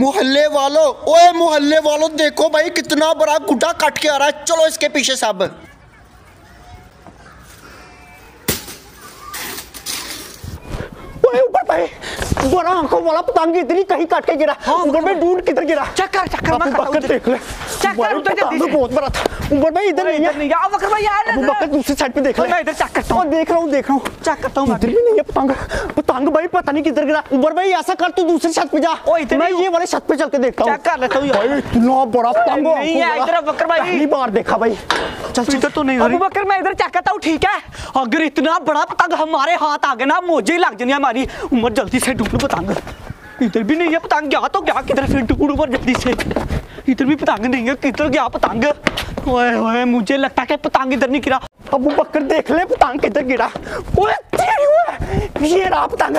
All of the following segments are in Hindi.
मोहल्ले वालों, ओए मोहल्ले वालों देखो भाई, कितना बड़ा गुड्डा काट के आ रहा है। चलो इसके पीछे सब ओए ऊपर भाई बड़ा आँखों वाला पतंग इतनी कहीं काट के गिरा। ऊपर में ढूंढ किधर गिरा। चेक कर चेक कर मैं बकर देख ले। चेक कर, उधर जल्दी से। बहुत बड़ा था। ऊपर भाई इधर नहीं है। नहीं आ बकर भाई यार अबू बकर दूसरी साइड पे देख ले। मैं इधर चेक करता हूँ। देख रहा हूँ देख रहा हूँ। चेक करता हूँ मैं। इधर भी नहीं है पतंग। पतंग भाई पता नहीं किधर गिरा। ऊपर भाई ऐसा कर तू दूसरी छत पे जा। मैं ये वाले छत पे चल के देखता हूँ। चेक कर लेता हूँ। भाई इतना बड़ा पतंग नहीं है, इधर बकर भाई। पहली बार देखा भाई। चल इधर तो नहीं अबू बकर मैं इधर चेक करता हूँ ठीक है? अगर इतना बड़ा पतंग हमारे हाथ आ गया ना मुझे ही लग जानी हमारी। उम्र जल्दी से ढूंढ पतंग। इधर भी नहीं है पतंग गया तो क्या, किधर फिर ढूंढ उमर जल्दी से? इधर भी पतंग नहीं है, किधर गया पतंग? ओए ओए, मुझे लगता है पतंग इधर नहीं गिरा। अब बकर देख ले, पतंग किधर गिरा? ओए, ये रहा पतंग।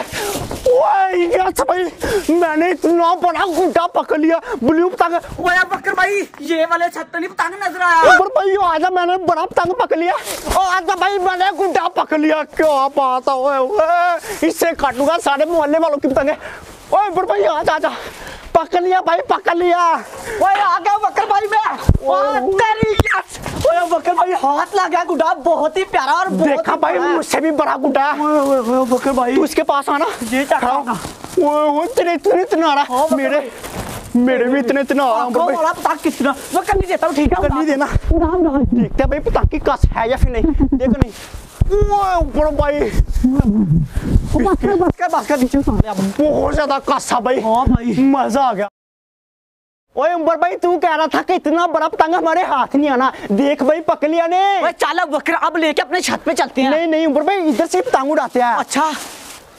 भाई? मैंने इतना बड़ा गुड्डा पकड़ लिया। ब्लू पतंग। ओए बकर भाई ये वाले छत नहीं पतंग नज़र आया। ऊपर भाई आजा मैंने बड़ा पतंग पकड़ लिया। और आजा भाई मैंने गुड्डा पकड़ लिया। क्या बात है इससे काटूँगा सारे मोहल्ले वालों की पतंगे। ओए ऊपर भाई आजा आजा। पकड़ लिया भाई पकड़ लिया। ओए आ गया बकर भाई मैं। ओए तेरी यस। ओए बकर भाई हाथ लगा गुड्डा बहुत ही प्यारा और बहुत देखा भाई मुझसे भी बड़ा गुड्डा है। बकर भाई। तू इसके पास आना। ये ओए तेरे इतने इतने आ रहा हाँ, मेरे मेरे भी इतने इतने आ रहा है पतंग कितना मैं कर नहीं देता हूँ ठीक है कर नहीं देना। देखते भाई पतंग की कस है या फिर नहीं। देखो नहीं। ऊपर भाई। बहुत ज़्यादा कस भाई। हाँ भाई। मज़ा आ गया। ओए उम्र भाई तू कह रहा था कि इतना बड़ा पतंग हमारे हाथ नहीं आना। देख भाई पकड़ लिया ने। ओए चलो बकर अब लेके अपने छत पे चलते हैं। नहीं नहीं उम्र भाई इधर से पतंग उड़ाते हैं। अच्छा।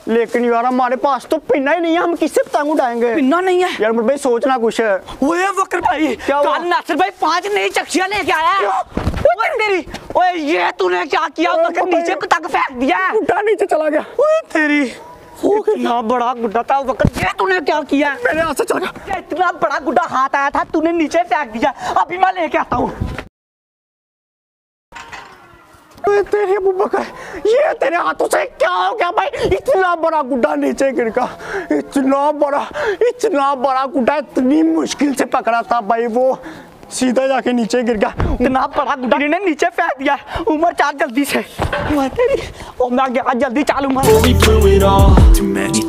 लेकिन यार हमारे पास तो पिन्ना ही नहीं है हम किससे पतंग उड़ाएँगे? पिन्ना नहीं है। यार उम्र भाई सोचना कुछ। है ओए बकर भाई क्या? कल नासिर भाई पाँच नई चक्सियाँ लेके आया है। ओए तेरी ओए ये तूने क्या किया? बकर नीचे पतंग फेंक दिया गुड्डा नीचे चला गया। ओए तेरी इतना बड़ा गुड्डा था बकर ये तूने क्या किया? मेरे हाथ से चला गया। इतना बड़ा गुड्डा हाथ आया था तूने नीचे फेंक दिया। अभी मैं लेके आता हूँ। तेरे अबू ये तेरे हाथों से क्या हो गया भाई? इतना बड़ा गुड्डा नीचे गिर गया। इतना बड़ा इतना बड़ा गुड्डा इतनी मुश्किल से पकड़ा था भाई वो। सीधा जाके नीचे गिर गया इतना बड़ा गुड्डा ने नीचे फेंक दिया उमर चार जल्दी से ओ मैं गया जल्दी चाल Umar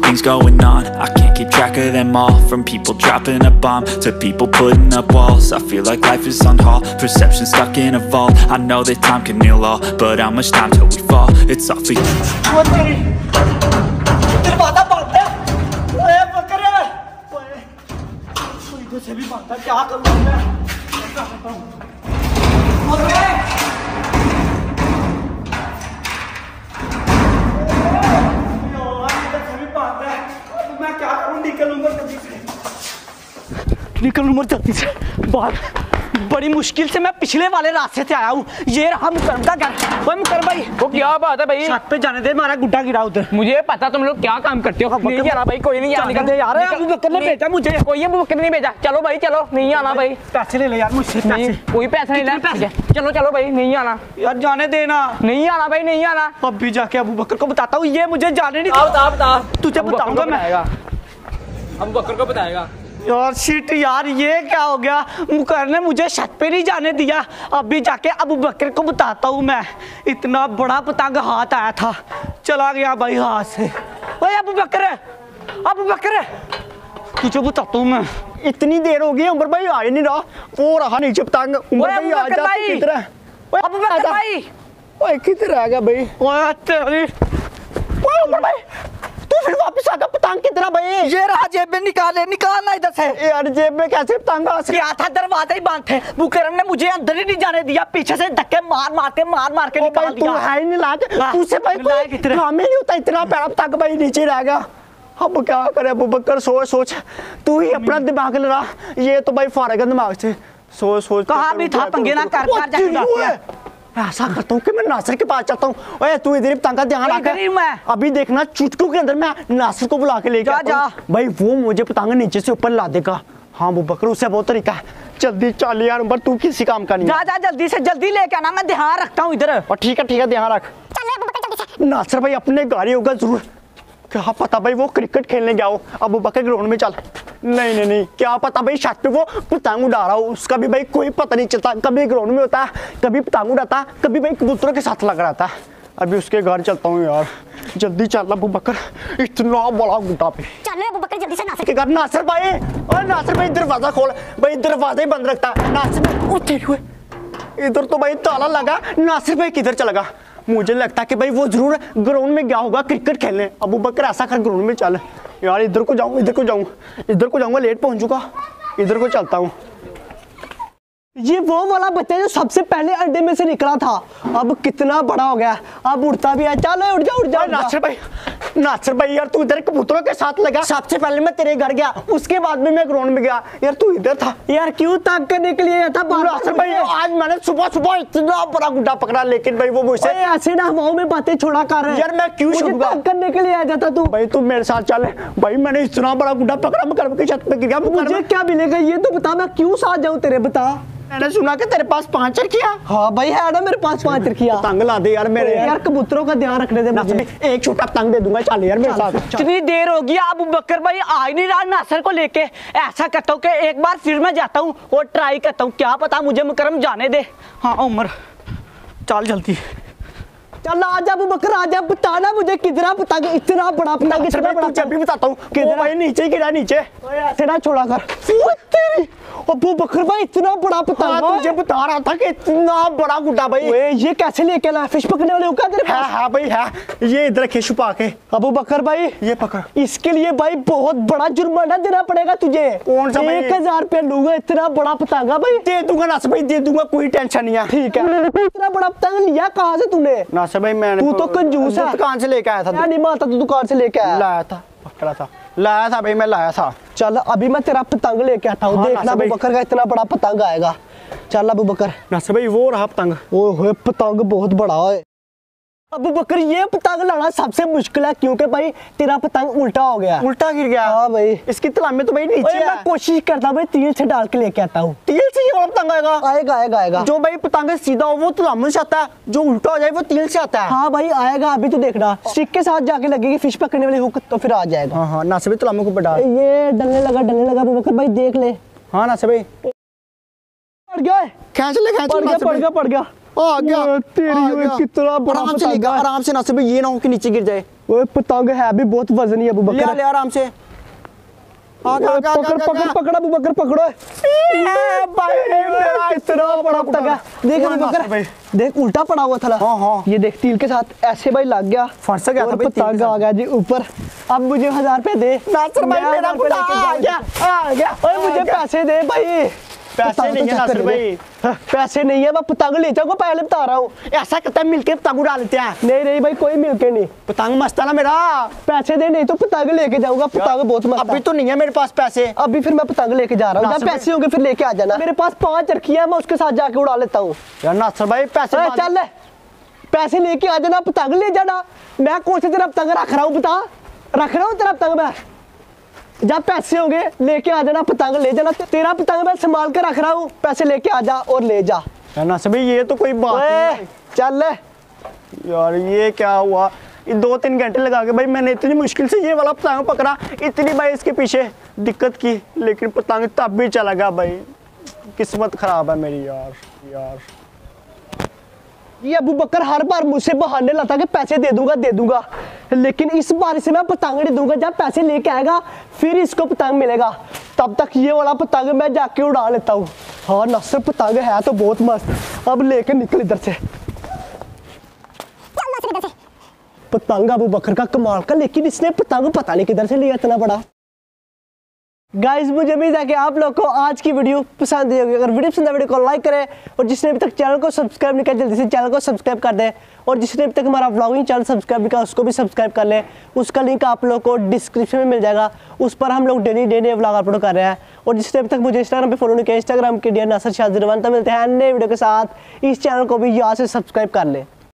things going on I can't keep track of them all From people dropping a bomb To people putting up walls I feel like life is on hold Perception stuck in a vault I know that time can heal all But how much time till we fall It's awfully है है क्या करूँ मैं निकल उम्र जल्दी से। बाहर। बड़ी मुश्किल से मैं पिछले वाले रास्ते से आया हूँ। ये रहा मुकरम का घर। ओए मुकरम भाई वो क्या बात है भाई? छत पे जाने दे हमारा गुड्डा गिरा उधर। मुझे पता तुम लोग क्या काम करते हो। नहीं आना भाई कोई नहीं निकल दे यार, अबू बकर ने भेजा मुझे। कोई अबू बकर नहीं भेजा। चलो भाई चलो नहीं आना भाई। पैसे ले ले यार मुझसे पैसे। कोई पैसा नहीं लेना चलो चलो भाई नहीं आना। यार जाने देना। नहीं आना भाई नहीं आना। अभी जाके अबू बकर को बताता हूँ। ये मुझे जाने नहीं बता बता तुझे बताऊँगा मैं। अबू बकर को बताएगा। यार शिट यार ये क्या हो गया मुकर ने मुझे छत पे नहीं जाने दिया अभी जाके अबू बकर को बताता हूँ मैं इतना बड़ा पतंग हाथ आया था चला गया भाई हाथ से ओए अबू बकर अबू बकर तुझे बताता हूँ मैं इतनी देर हो गई उमर भाई आए नहीं रहा वो रहा नीचे पतंग उमर भाई आ जा किधर है अबू बकर भाई ओए किधर आ गया भाई ओए तेरी ओए उमर भाई तू फिर वापस आ गया पतंग किधर है भाई। ये रहा जेब में निकाले निकालना इधर से। यार जेब में कैसे पतंग आ सकती? क्या था दरवाज़ा ही बंद थे मुकरम ने मुझे अंदर ही नहीं जाने दिया। पीछे से धक्के मार मार के मार मार के निकाल भाई तू है ही नहीं लायक हाँ, तुझसे भाई कोई। काम ही नहीं होता इतना पैरा तक भाई नीचे रह गया। अब क्या करे अबू बकर सोच सोच। तू ही अपना दिमाग लड़ा। ये तो भाई फारग दिमाग से। सोच सोच। कहा तो भी था, पंगे ना करो। कर, ओ, मैं ऐसा करता हूँ कि मैं नासिर के पास चलता हूँ। ओए तू इधर का ध्यान रख। अभी देखना चुटकू के अंदर मैं नासिर को बुला के ले जा, जा। भाई वो मुझे पतंग नीचे से ऊपर ला देगा। हाँ वो बकर उससे बहुत तरीका है। जल्दी चल यार उम्र तू किसी काम का नहीं जा जा जल्दी से जल्दी लेके आना मैं ध्यान रखता हूँ इधर। और ठीक है ठीक है ध्यान रख। नासिर भाई अपने गाड़ी होगा ज़रूर क्या पता भाई वो क्रिकेट खेलने गया हो। अबू बकर ग्राउंड में चल। नहीं नहीं नहीं क्या पता भाई छत पे वो पतंग उड़ा रहा हो। उसका भी भाई कोई पता नहीं चलता। कभी ग्राउंड में होता है कभी पतंग उड़ाता है कभी भाई कबूतरों के साथ लग रहा था। अभी उसके घर चलता हूँ यार। जल्दी चल अबू बकर इतना बड़ा गुटा पे चल अबू बकर जल्दी से नासिर के घर नासिर भाई। और नासिर भाई दरवाज़ा खोल। भाई दरवाज़ा ही बंद रखता। है नासिर भाई ओ हुए। इधर तो भाई ताला लगा। नासिर भाई किधर चला गया? मुझे लगता कि भाई वो ज़रूर ग्राउंड में गया होगा क्रिकेट खेलने। अबू बकर ऐसा कर ग्राउंड में चल। यार, इधर को जाऊँ, इधर को जाऊँ, इधर को जाऊँगा लेट पहुँचूँगा इधर को चलता हूँ। ये वो वाला बच्चा जो सबसे पहले अंडे में से निकला था। अब कितना बड़ा हो गया। अब उड़ता भी है। चल उड़ जा उड़ जा, नासिर भाई नासिर भाई यार तू इधर कबूतरों के साथ लगा। सबसे पहले मैं तेरे घर गया। उसके बाद में मैं ग्राउंड में गया। यार तू इधर था। यार क्यों तंग करने के लिए था? नासिर भाई आज मैंने सुबह सुबह इतना बड़ा गुड्डा पकड़ा लेकिन भाई वो मुझसे ऐसे ना हवाओं में बातें छोड़ा कर। यार, मैं क्यों तंग करने के लिए आ जाता तू। भाई तू मेरे साथ चल। भाई मैंने इतना बड़ा गुड्डा पकड़ा मैं कर्म की छत पे गिर गया मुझे क्या मिलेगा? ये तो बता मैं क्यों साथ जाऊँ तेरे? बता। मैंने सुना कि तेरे पास पाँच चरखियाँ। हाँ भाई है ना मेरे पास पाँच रखिया तंग ला दे यार मेरे यार। कबूतरों का ध्यान रखने दे मुझे। एक छोटा तंग दे दूँगा चल यार मेरे साथ। इतनी देर होगी आप बकर भाई? आ ही नहीं रहा नासर को लेके। ऐसा करता हूँ कि एक बार फिर मैं जाता हूँ और ट्राई करता हूँ। क्या पता मुझे मुकरम जाने दे। हाँ उम्र चल जल्दी। चल आजा अबू बकर आजा बताना मुझे कितना पतंग इतना बड़ा पतंग इतना बड़ा तू जब भी बताता हूँ कि भाई नीचे गिरा नीचे। ऐसे ना छोड़ा कर तेरी अबू बकर भाई इतना बड़ा हाँ पतंग तुझे बता रहा था कि इतना बड़ा गुड्डा भाई। ओए ये कैसे लेके आया? फ़िश पकड़ने वाले हो क्या तेरे पास? है भाई है। ये इधर रखे छुपा के। अबू बकर भाई ये पकड़। इसके लिए भाई बहुत बड़ा जुर्माना देना पड़ेगा तुझे। कौन सा भाई? एक हज़ार रुपया लूँगा इतना बड़ा पतंगा भाई। दे दूँगा नस भाई दे दूँगा कोई टेंशन नहीं है। ठीक है। इतना बड़ा पतंग लिया कहाँ से तूने? नासिर भाई मैंने तू तो कंजूस है। दुकान से लेके आया था। मैं नहीं माता तू दुकान से लेके आया। लाया था पकड़ा था। लाया था भाई मैं लाया था। चल अभी मैं तेरा पतंग लेके आता हूँ। हाँ, देखना अबू बकर का इतना बड़ा पतंग आएगा। चल अबू बकर नासिर भाई वो रहा पतंग। ओए होए पतंग बहुत बड़ा है। अबू बकर ये पतंग लाना सबसे मुश्किल है क्योंकि भाई तेरा पतंग उल्टा हो गया। उल्टा गिर गया। हाँ भाई। इसकी तलामी तो भाई नीचे ओए, मैं है। कोशिश करता भाई तील से डाल के लेके आता हूँ। तिल से ये वाला पतंग आएगा? आएगा आएगा आएगा। जो भाई पतंग सीधा हो वो तलामी से आता है। जो उल्टा हो जाए वो तिल से आता है। हाँ भाई आएगा अभी तो देखना। स्टिक के साथ जाके लगेगी फ़िश पकड़ने वाली हुक तो फिर आ जाएगा। हाँ हाँ नासिर भाई तलामी को डाल ये डलने लगा डलने लगा बकर भाई देख ले। हाँ नासिर भाई। पड़ गया है, ले खींच पड़ गया पड़ गया पड़ गया। आ गया। तेरी कितना बड़ा आराम से पतंग लेगा। आराम से नासिर भाई ये ना हो कि नीचे गिर जाए। ओए पतंग है भी बहुत वजनी है अबू ले बकर। ले आराम से। आ गया, आ गया, पकड़ पकड़ पकड़ अबू बकर पकड़ो ए, भाई मेरा इतना बड़ा पतंग है। देख अबू बकर देख उल्टा पड़ा हुआ था हाँ, हाँ। ये देख तिल के साथ ऐसे भाई लग गया। फंस गया था भाई पतंग आ गया जी ऊपर। अब मुझे हज़ार रुपए दे। नासिर भाई मेरा आ गया आ गया ओए मुझे पैसे दे भाई। पैसे नहीं है नासिर भाई। हाँ, पैसे नहीं है मैं पतंग ले जाऊँगा पहले बता रहा हूँ। ऐसा करते हैं मिलके पतंग उड़ा लेते हैं। नहीं नहीं भाई कोई मिलके नहीं। पतंग मस्त है ना मेरा? पैसे दे नहीं तो पतंग लेके जाऊँगा पतंग बहुत मस्त अभी तो नहीं है मेरे पास पैसे। अभी फिर मैं पतंग लेके जा रहा हूँ। पैसे होंगे फिर लेके आ जाना। मेरे पास पाँच रखी है मैं उसके साथ जाके उड़ा लेता हूँ। यार नासिर भाई पैसे चल पैसे लेके आ जाना पतंग ले जाना। मैं कौन से तेरा पतंग रख रहा हूँ बता? रख रहा हूँ तेरा पतंग मैं। जब पैसे होंगे लेके आ जाना पतंग ले जाना। तेरा पतंग मैं संभाल के रख रहा हूँ। पैसे लेके आ जा और ले जा। नासिर भाई ये तो कोई बात नहीं। चल। यार ये क्या हुआ? ये दो तीन घंटे लगा के भाई मैंने इतनी मुश्किल से ये वाला पतंग पकड़ा इतनी भाई इसके पीछे दिक्कत की लेकिन पतंग तब भी चला गया भाई। किस्मत खराब है मेरी यार यार। ये अबू बकर हर बार मुझसे बहाने लाता कि पैसे दे दूँगा दे दूँगा। लेकिन इस बार इसे मैं पतंग नहीं दूँगा। जब पैसे लेके आएगा फिर इसको पतंग मिलेगा। तब तक ये वाला पतंग मैं जाके उड़ा लेता हूँ। हाँ नसर पतंग है तो बहुत मस्त। अब लेके निकल इधर से। इधर से। पतंग अब बकर का कमाल का लेकिन इसने पतंग पता नहीं किधर से लिया इतना बड़ा। गाइस मुझे उम्मीद है कि आप लोग को आज की वीडियो पसंद आई होगी। अगर वीडियो पसंद है वीडियो को लाइक करें और जिसने अभी तक चैनल को सब्सक्राइब नहीं किया, जल्दी से चैनल को सब्सक्राइब कर दें और जिसने अभी तक हमारा व्लॉगिंग चैनल सब्सक्राइब नहीं किया, उसको भी सब्सक्राइब कर लें। उसका लिंक आप लोग को डिस्क्रिप्शन में मिल जाएगा। उस पर हम लोग डेली डेली व्लॉग अपलोड कर रहे हैं। और जिसने अभी तक मुझे इंस्टाग्राम पर फॉलो नहीं किया इंस्टाग्राम के डी नासर शाह मिलते हैं। नए वीडियो के साथ इस चैनल को भी यहाँ से सब्सक्राइब कर लें।